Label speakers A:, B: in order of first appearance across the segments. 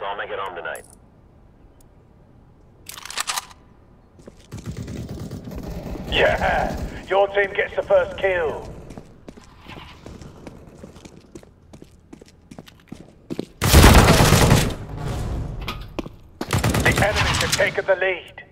A: Let's all make it home tonight.
B: Yeah, your team gets the first kill. The enemies have taken the lead.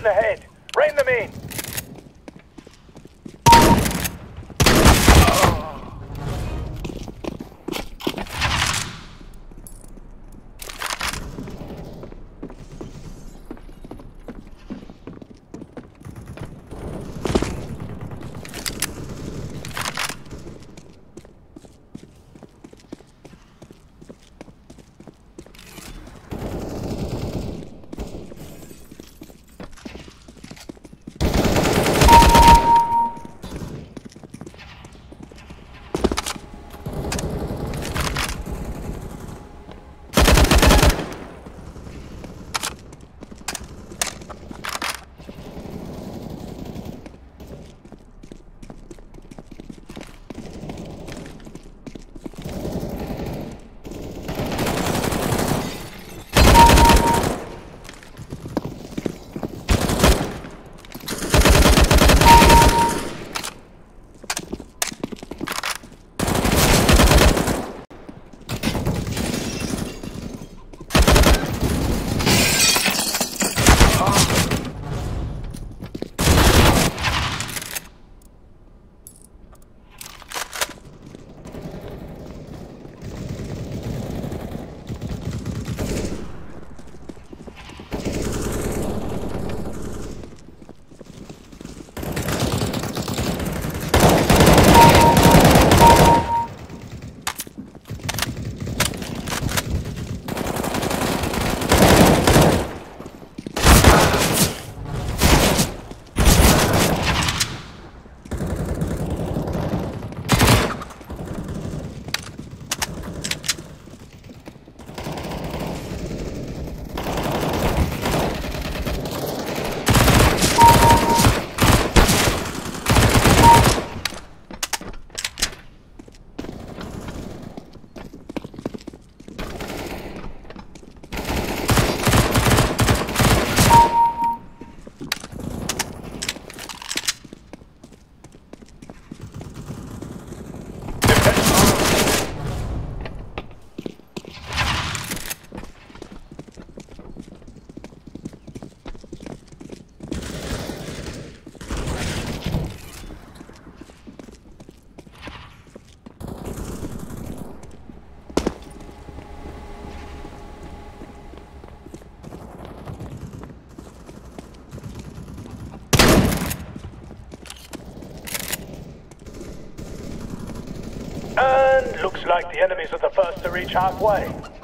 B: Enemies have gotten ahead. Rein them in. Like the enemies are the first to reach halfway.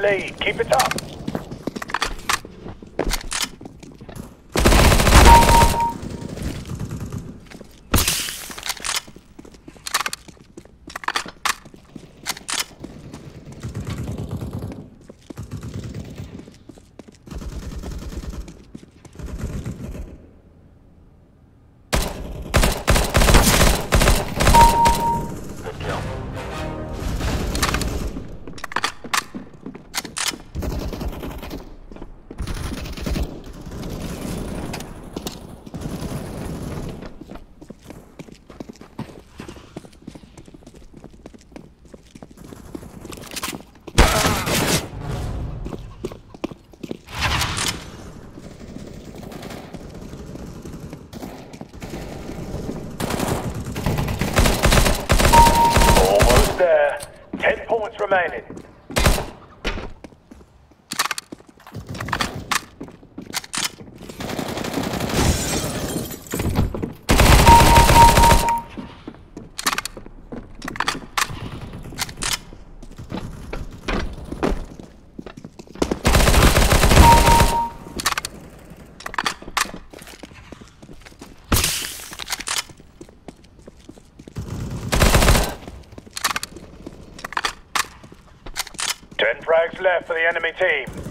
B: Keep it up. Remaining. Ten frags left for the enemy team.